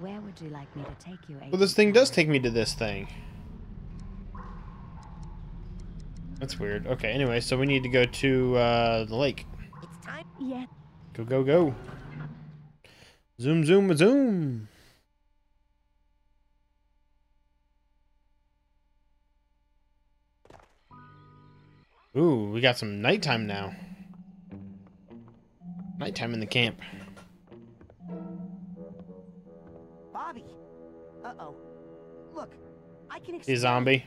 Where would you like me to take you? Well, this thing does take me to this thing. That's weird. Okay, anyway, so we need to go to uh, the lake. It's time. Yeah. Go, go, go. Zoom, zoom, zoom. Ooh, we got some nighttime now. Nighttime in the camp. Uh-oh. Look, I can Hey, explain. zombie.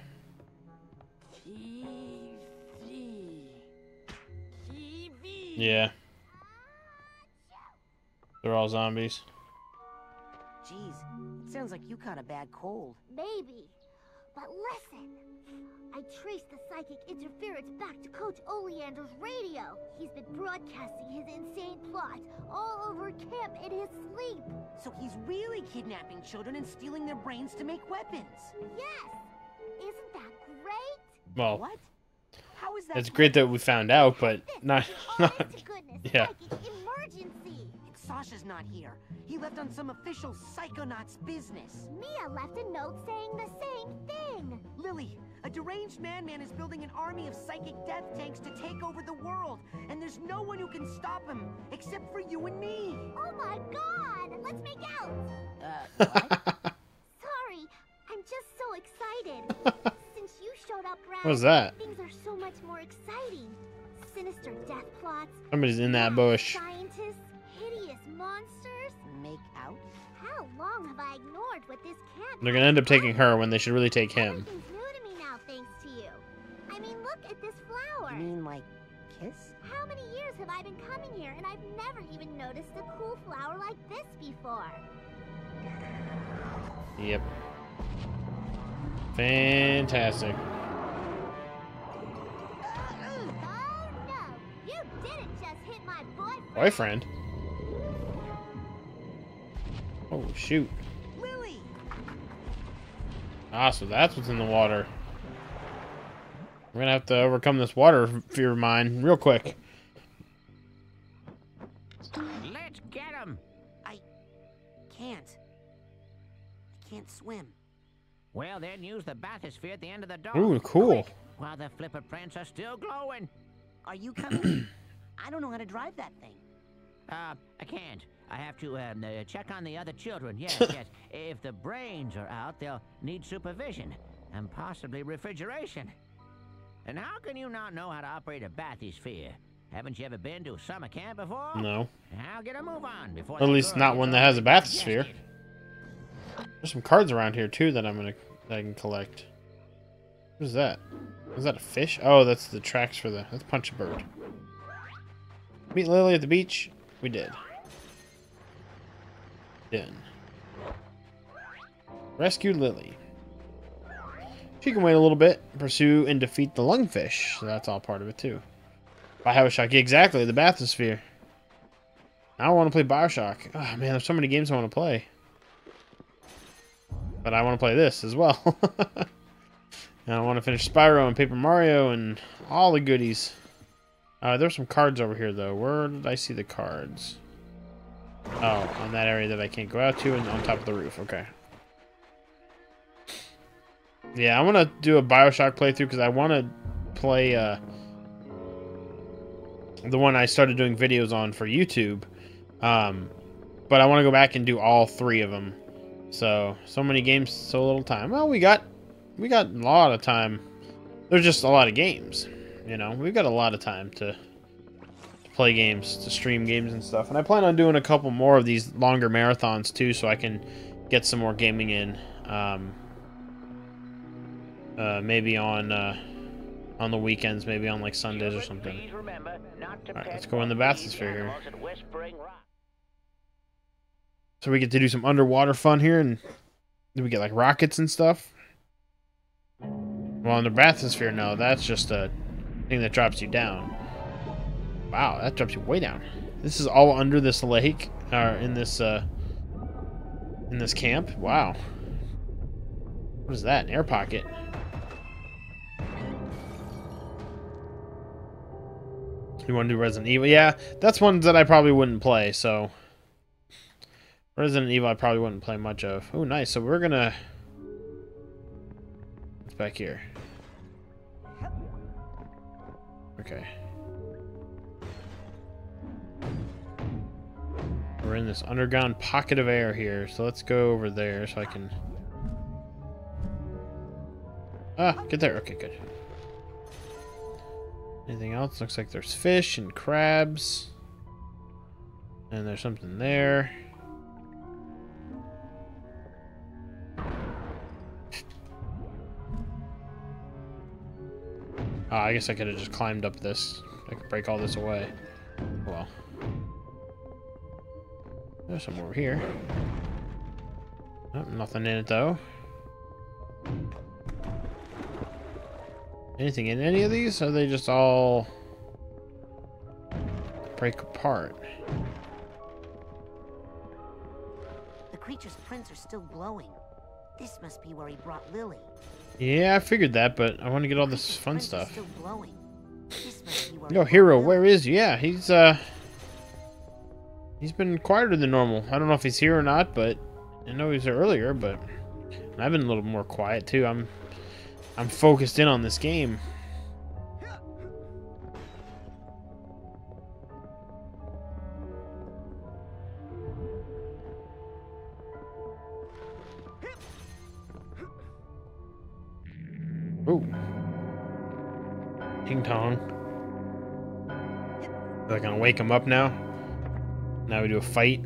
Yeah. They're all zombies. Jeez, it sounds like you caught a bad cold. Maybe. But listen. I traced the psychic interference back to Coach Oleander's radio. He's been broadcasting his insane plot all over camp in his sleep. So he's really kidnapping children and stealing their brains to make weapons. Yes! Isn't that great? Well, What? How is that? it's great that we found out, but not, oh, not, Honest to goodness, yeah. psychic emergency. Sasha's not here. He left on some official psychonauts business. Milla left a note saying the same thing. Lili, a deranged madman is building an army of psychic death tanks to take over the world, and there's no one who can stop him except for you and me. Oh my god! Let's make out! Uh, what? Sorry, I'm just so excited. Since you showed up, Brad, What was that? things are so much more exciting. Sinister death plots. Somebody's in that bush. Scientists, hideous monsters. make out? How long have I ignored what this camp? They're gonna end up taking her when they should really take him. You mean like kiss? How many years have I been coming here, and I've never even noticed a cool flower like this before? Yep. Fantastic. Oh no! You didn't just hit my boyfriend. Boyfriend? Oh, shoot. Lili! Ah, so that's what's in the water. We're gonna have to overcome this water fear of mine real quick. Let's get him. I can't. I can't swim. Well, then use the bathysphere at the end of the door. Ooh, cool. While the flipper prints are still glowing. Are you coming? I don't know how to drive that thing. Uh, I can't. I have to um, uh, check on the other children. Yes, yes. If the brains are out, they'll need supervision and possibly refrigeration. And how can you not know how to operate a bathysphere? Haven't you ever been to a summer camp before? No. Now get a move on before. At least not one that has a bathysphere. There's some cards around here too that I'm gonna that I can collect. What is that? Is that a fish? Oh, that's the tracks for the. That's Punch a Bird. Meet Lili at the beach. We did. Done. Rescue Lili. She can wait a little bit, pursue and defeat the lungfish. So that's all part of it too. Bioshock, exactly, the bathysphere. I want to play Bioshock. Oh man, there's so many games I want to play. But I want to play this as well. and I want to finish Spyro and Paper Mario and all the goodies. Uh, there's some cards over here though. Where did I see the cards? Oh, on that area that I can't go out to and on top of the roof. Okay. Yeah, I want to do a Bioshock playthrough because I want to play uh, the one I started doing videos on for YouTube. Um, but I want to go back and do all three of them. So, so many games, so little time. Well, we got, we got a lot of time. There's just a lot of games, you know. We've got a lot of time to, to play games, to stream games and stuff. And I plan on doing a couple more of these longer marathons too, so I can get some more gaming in. Um, uh, maybe on uh, on the weekends, maybe on like Sundays or something. Please remember not to Alright, let's go in the bathysphere here. animals at Whispering Rock. So we get to do some underwater fun here, and do we get like rockets and stuff? Well, in the bathysphere, no, that's just a thing that drops you down. Wow, that drops you way down. This is all under this lake, or in this uh, in this camp. Wow. What is that? An air pocket. You want to do Resident Evil? Yeah, that's ones that I probably wouldn't play. So Resident Evil I probably wouldn't play much of. Oh, nice. So we're gonna... What's back here? Okay. We're in this underground pocket of air here, so let's go over there so I can... Ah, get there. Okay, good. Anything else? Looks like there's fish and crabs. And there's something there. Oh, I guess I could have just climbed up this. I could break all this away. Oh, well. There's some over here. Oh, nothing in it, though. Anything in any of these? Or are they just all break apart? The creature's prints are still glowing. This must be where he brought Lili. Yeah, I figured that, but I want to get all this fun stuff. Still glowing. This must be Yo, he Hero, where you? Yeah, he's, uh... He's been quieter than normal. I don't know if he's here or not, but... I know he was there earlier, but... I've been a little more quiet, too. I'm... I'm focused in on this game. Ooh. Ting tong. They're gonna wake him up now. Now we do a fight.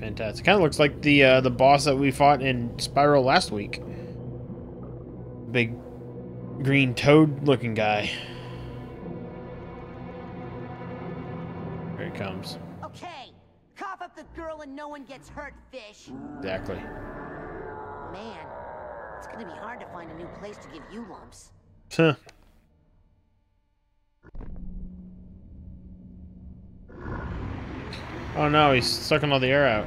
Fantastic. Kind of looks like the uh, the boss that we fought in Spyro last week. Big green toad looking guy. Here he comes. Okay, cough up the girl and no one gets hurt, fish. Exactly. Man, it's gonna be hard to find a new place to give you lumps. Huh. Oh no, he's sucking all the air out.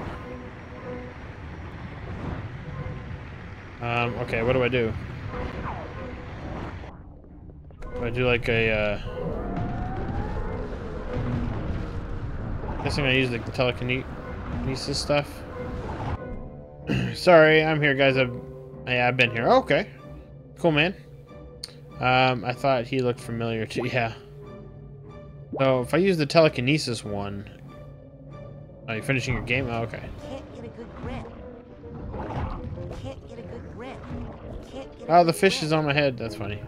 Um, okay, what do I do? Do I do like a, uh... Guessing I use the telekinesis stuff? Sorry, I'm here, guys. I've, yeah, I've been here. okay. Cool, man. Um, I thought he looked familiar too. Yeah. So if I use the telekinesis one, are you finishing your game? Oh, okay. Can't get a good grip. Can't get a good grip. Can't get a Oh, the fish grip. is on my head. That's funny.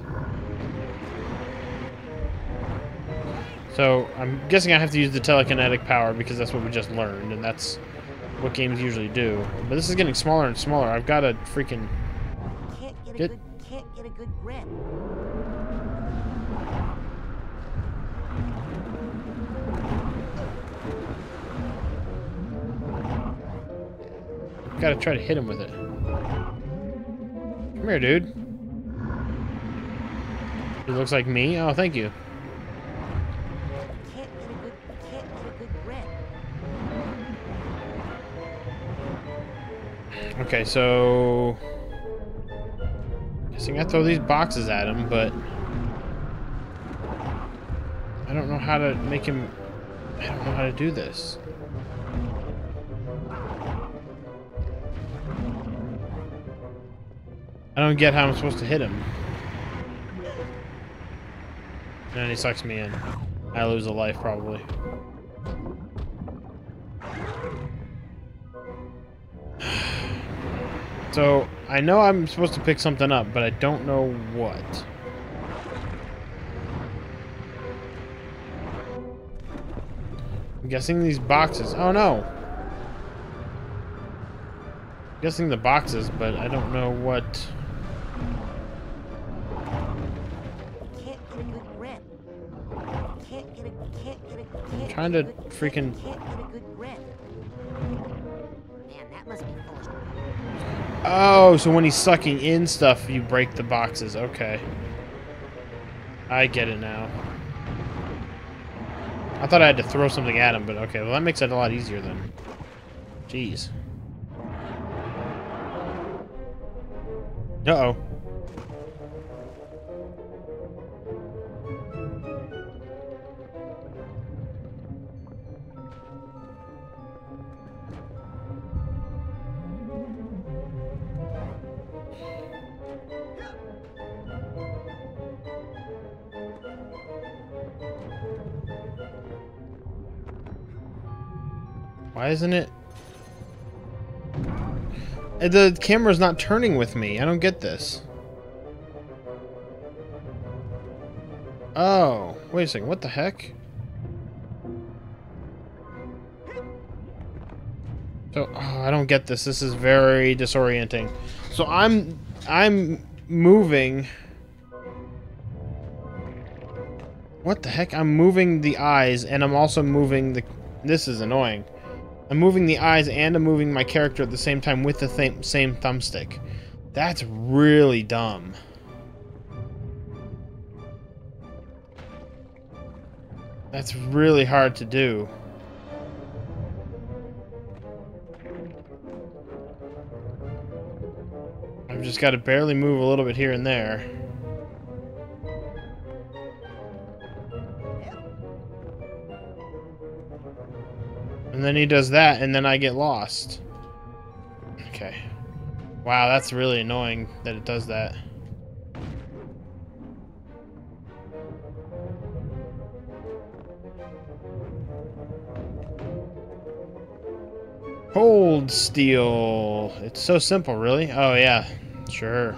So I'm guessing I have to use the telekinetic power because that's what we just learned, and that's what games usually do. But this is getting smaller and smaller. I've got to freaking. Can't get a Get- good. Can't get a good grip. Got to try to hit him with it. Come here, dude. He looks like me. Oh, thank you. Can't get a good. Can't get a good grip. Okay, so guessing I throw these boxes at him, but I don't know how to make him. I don't know how to do this. I don't get how I'm supposed to hit him. And he sucks me in. I lose a life probably. So, I know I'm supposed to pick something up, but I don't know what. I'm guessing these boxes. Oh no! I'm guessing the boxes, but I don't know what. Be full freaking... Oh, so when he's sucking in stuff, you break the boxes. Okay. I get it now. I thought I had to throw something at him, but okay. Well, that makes it a lot easier then. Jeez. Uh-oh. Why isn't it? Uh, The camera's not turning with me. I don't get this. Oh, wait a second. What the heck? So, oh, I don't get this. This is very disorienting. So I'm I'm moving. What the heck? I'm moving the eyes and I'm also moving the This is annoying. I'm moving the eyes and I'm moving my character at the same time with the th same thumbstick. That's really dumb. That's really hard to do. I've just got to barely move a little bit here and there. Then he does that, and then I get lost. Okay. Wow, that's really annoying that it does that. Cold steel. It's so simple, really. Oh, yeah. Sure.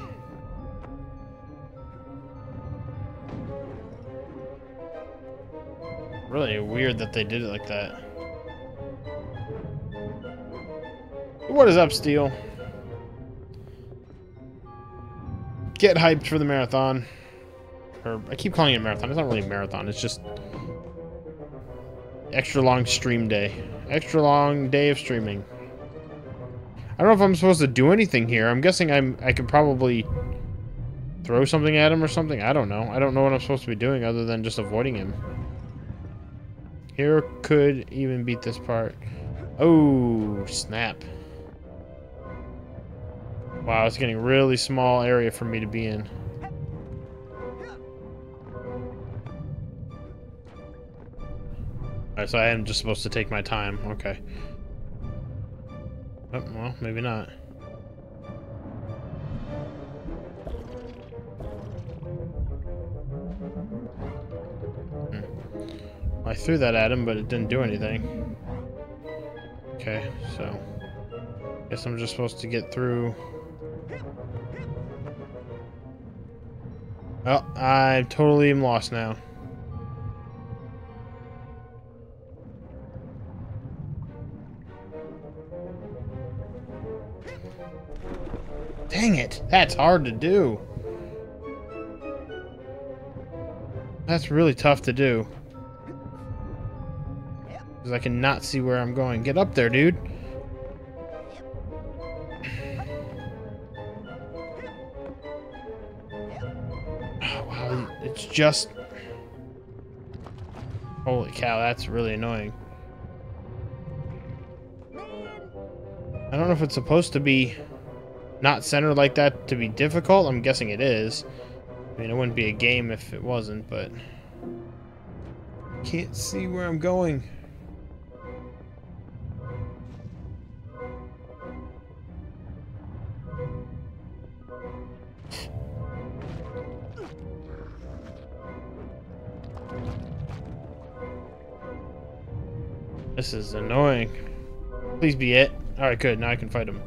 Really weird that they did it like that. What is up, Steel? Get hyped for the marathon. Or, I keep calling it marathon. It's not really a marathon. It's just extra long stream day. Extra long day of streaming. I don't know if I'm supposed to do anything here. I'm guessing I'm I could probably throw something at him or something. I don't know. I don't know what I'm supposed to be doing other than just avoiding him. Here could even beat this part. Oh, snap. Wow, it's getting really small area for me to be in. Alright, so I am just supposed to take my time. Okay. Oh, well, maybe not. Hmm. I threw that at him, but it didn't do anything. Okay, so... Guess I'm just supposed to get through... Oh, I totally am lost now. Dang it, that's hard to do. That's really tough to do. Because I cannot see where I'm going. Get up there, dude. Just... Holy cow, that's really annoying. I don't know if it's supposed to be not centered like that to be difficult. I'm guessing it is. I mean, it wouldn't be a game if it wasn't, but... Can't see where I'm going. This is annoying. Please be it. Alright, good. Now I can fight him.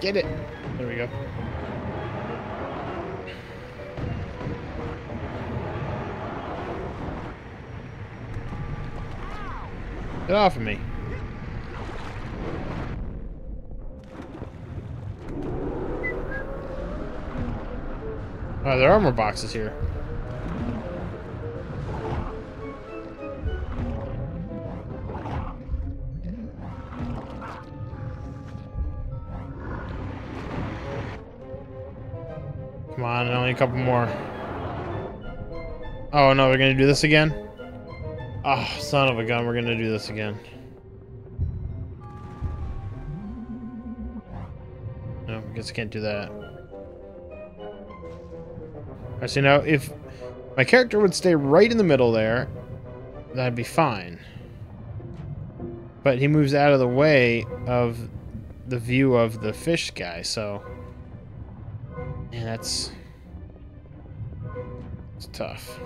Get it. There we go. Get off of me. Oh, there are more boxes here. Come on, only a couple more. Oh no, they're gonna do this again? Ah, oh, son of a gun, we're gonna do this again. No, I guess I can't do that. Alright, so now if my character would stay right in the middle there, that'd be fine. But he moves out of the way of the view of the fish guy, so... Yeah, that's... It's tough.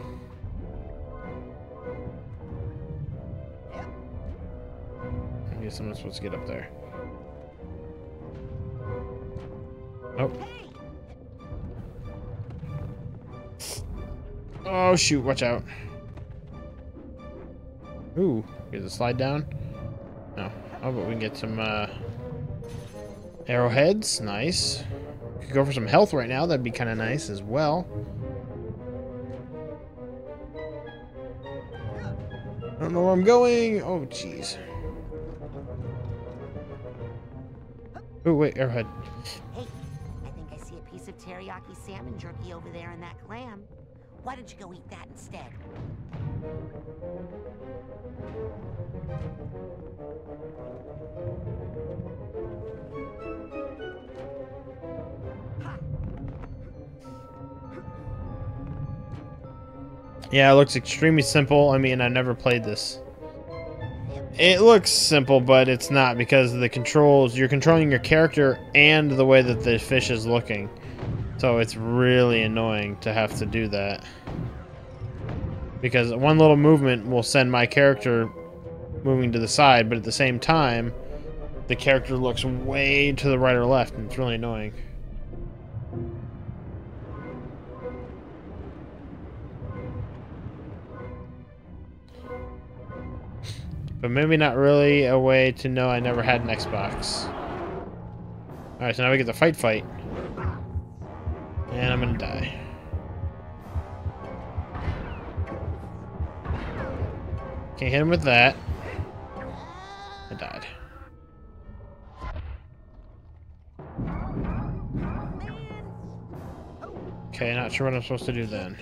I guess I'm not supposed to get up there. Oh. Oh shoot, watch out. Ooh, get a slide down? No. Oh, but we can get some uh, arrowheads. Nice. Could go for some health right now. That'd be kind of nice as well. I don't know where I'm going. Oh, jeez. Oh, wait, arrowhead. Hey, I think I see a piece of teriyaki salmon jerky over there in that clam. Why don't you go eat that instead? Yeah, it looks extremely simple. I mean, I've never played this. It looks simple, but it's not because the controls, you're controlling your character and the way that the fish is looking. So it's really annoying to have to do that. Because one little movement will send my character moving to the side, but at the same time, the character looks way to the right or left, and it's really annoying. But maybe not really a way to know I never had an Xbox. Alright, so now we get the fight fight. And I'm gonna die. Can't hit him with that. I died. Okay, not sure what I'm supposed to do then.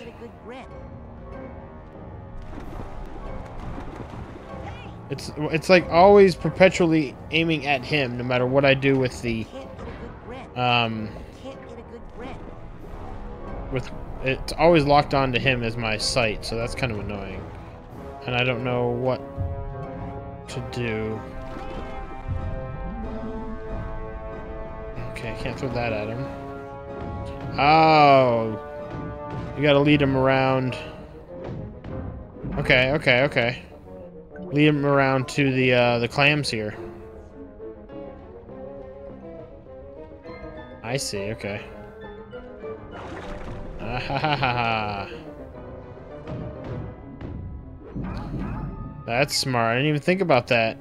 It's it's like always perpetually aiming at him, no matter what I do with the Can't get a good grip. um Can't get a good grip. with it's always locked on to him as my sight, so that's kind of annoying. And I don't know what to do. Okay, I can't throw that at him. Oh, you gotta lead him around. Okay, okay, okay. Lead him around to the uh, the clams here. I see. Okay. Ah, ha, ha, ha, ha. That's smart. I didn't even think about that.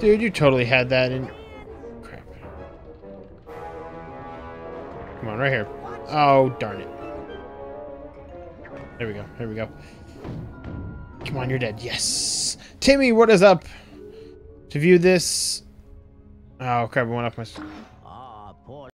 Dude, you totally had that in. Crap. Come on, right here. Oh, darn it. There we go. There we go. Come on, you're dead. Yes. Timmy, what is up? To view this. Oh, crap. We went off my.